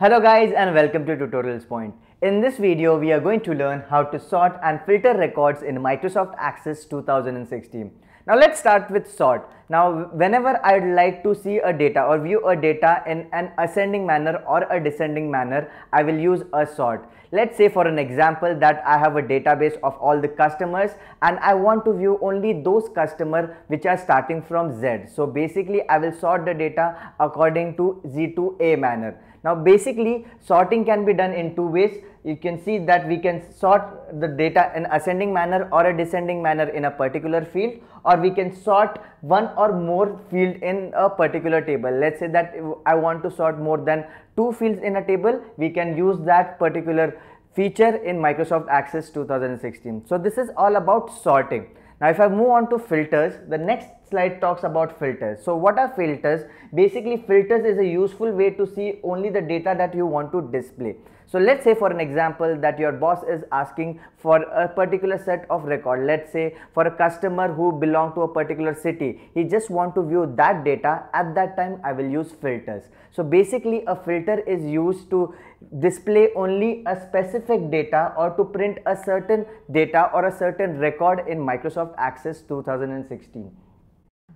Hello guys and welcome to Tutorials Point. In this video, we are going to learn how to sort and filter records in Microsoft Access 2016. Now let's start with sort. Now whenever I'd like to see a data or view a data in an ascending manner or a descending manner, I will use a sort. Let's say for an example that I have a database of all the customers and I want to view only those customers which are starting from Z. So basically I will sort the data according to Z to A manner. Now basically sorting can be done in two ways. You can see that we can sort the data in ascending manner or a descending manner in a particular field or we can sort one or more field in a particular table. Let's say that I want to sort more than two fields in a table. We can use that particular feature in Microsoft Access 2016. So this is all about sorting. Now if I move on to filters, the next slide talks about filters. So what are filters? Basically filters is a useful way to see only the data that you want to display. So let's say for an example that your boss is asking for a particular set of record. Let's say for a customer who belong to a particular city, he just want to view that data at that time I will use filters. So basically a filter is used to display only a specific data or to print a certain data or a certain record in Microsoft Access 2016.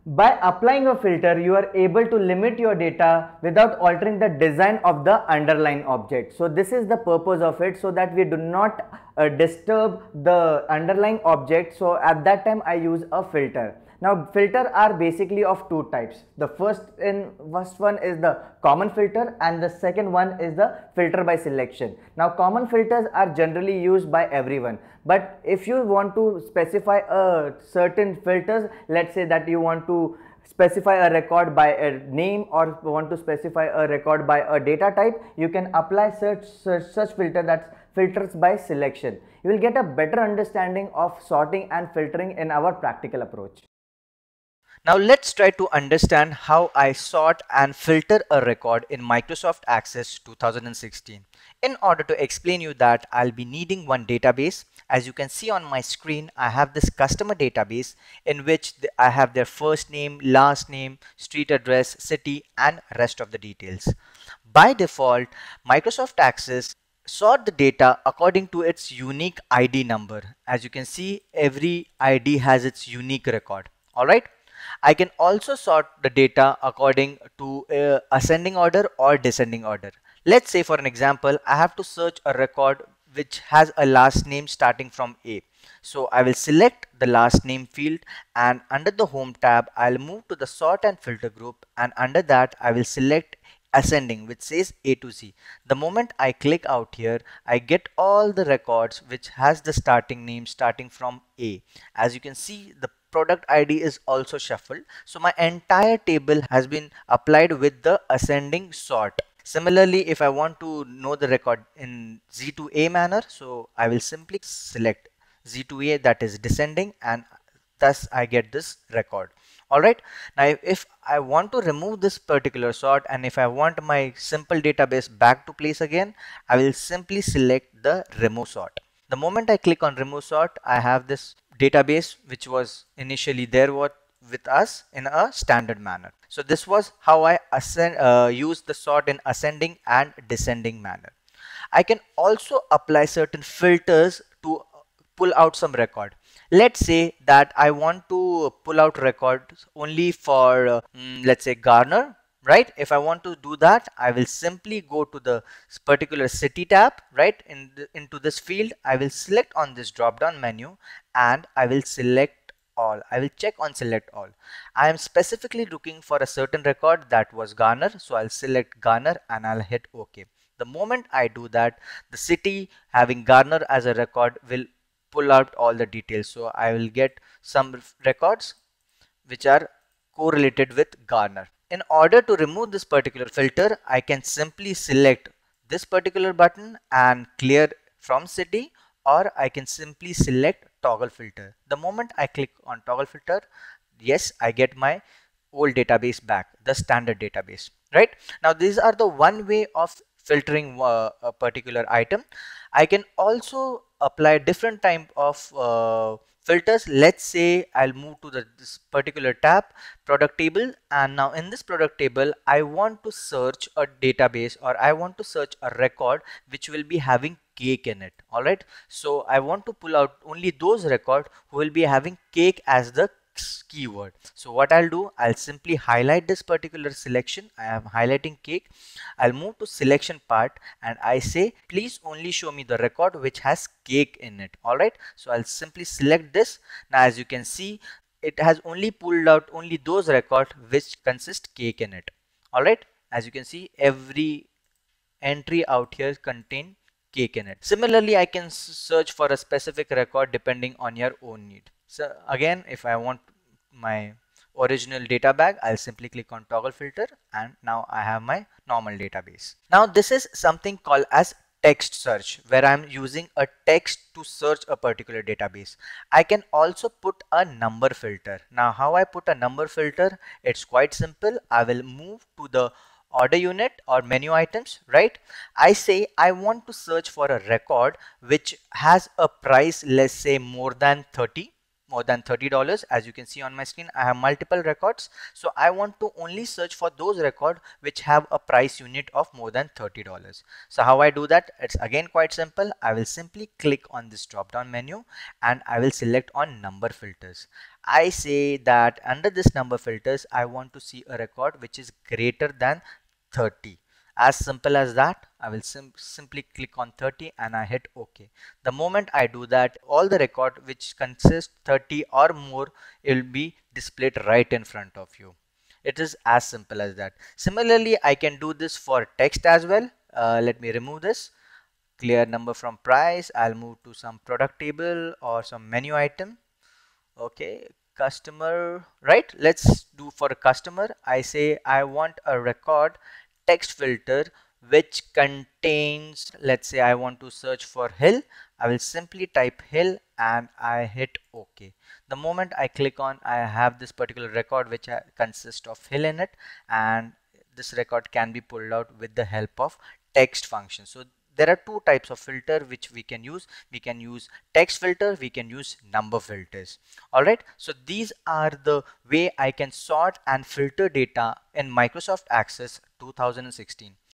By applying a filter, you are able to limit your data without altering the design of the underlying object. So this is the purpose of it so that we do not uh, disturb the underlying object. So at that time I use a filter. Now filter are basically of two types. The first in first one is the common filter and the second one is the filter by selection. Now common filters are generally used by everyone but if you want to specify a certain filters let's say that you want to specify a record by a name or want to specify a record by a data type you can apply such such, such filter that filters by selection. You will get a better understanding of sorting and filtering in our practical approach now let's try to understand how I sort and filter a record in Microsoft Access 2016. In order to explain you that I'll be needing one database. As you can see on my screen, I have this customer database in which I have their first name, last name, street address, city and rest of the details. By default, Microsoft Access sort the data according to its unique ID number. As you can see, every ID has its unique record. Alright. I can also sort the data according to uh, ascending order or descending order. Let's say for an example, I have to search a record which has a last name starting from A. So I will select the last name field and under the home tab, I'll move to the sort and filter group and under that I will select ascending which says A to Z. The moment I click out here, I get all the records which has the starting name starting from A. As you can see, the product ID is also shuffled. So my entire table has been applied with the ascending sort. Similarly, if I want to know the record in Z to A manner, so I will simply select Z to A that is descending and thus I get this record. Alright, now if I want to remove this particular sort and if I want my simple database back to place again, I will simply select the remove sort. The moment I click on remove sort, I have this database which was initially there what with us in a standard manner. So this was how I ascend, uh, use the sort in ascending and descending manner. I can also apply certain filters to pull out some record. Let's say that I want to pull out records only for uh, mm, let's say Garner right? If I want to do that I will simply go to the particular city tab right? In the, into this field I will select on this drop down menu and I will select all. I will check on select all. I am specifically looking for a certain record that was Garner so I'll select Garner and I'll hit OK. The moment I do that the city having Garner as a record will pull out all the details. So I will get some records which are correlated with Garner in order to remove this particular filter, I can simply select this particular button and clear from city or I can simply select toggle filter. The moment I click on toggle filter, yes, I get my old database back, the standard database, right? Now, these are the one way of filtering uh, a particular item. I can also apply different type of uh, filters. Let's say I'll move to the this particular tab product table. And now in this product table I want to search a database or I want to search a record which will be having cake in it. Alright so I want to pull out only those record who will be having cake as the keyword. So what I'll do I'll simply highlight this particular selection. I am highlighting cake. I'll move to selection part and I say please only show me the record which has cake in it. Alright so I'll simply select this. Now as you can see it has only pulled out only those records which consist cake in it. Alright as you can see every entry out here contain cake in it. Similarly I can search for a specific record depending on your own need so again if I want my original data bag I'll simply click on toggle filter and now I have my normal database now this is something called as text search where I'm using a text to search a particular database. I can also put a number filter. Now how I put a number filter it's quite simple. I will move to the order unit or menu items right I say I want to search for a record which has a price let's say more than 30 more than $30 as you can see on my screen I have multiple records. So I want to only search for those records which have a price unit of more than $30 so how I do that? It's again quite simple. I will simply click on this drop down menu and I will select on number filters. I say that under this number filters I want to see a record which is greater than 30 as simple as that I will sim simply click on 30 and I hit OK the moment I do that all the record which consists 30 or more will be displayed right in front of you. It is as simple as that. Similarly I can do this for text as well. Uh, let me remove this. Clear number from price. I'll move to some product table or some menu item. Okay customer right? Let's do for a customer. I say I want a record text filter which contains let's say I want to search for hill I will simply type hill and I hit OK. The moment I click on I have this particular record which uh, consists of hill in it and this record can be pulled out with the help of text function. So there are two types of filter which we can use. We can use text filter we can use number filters. All right so these are the way i can sort and filter data in microsoft access 2016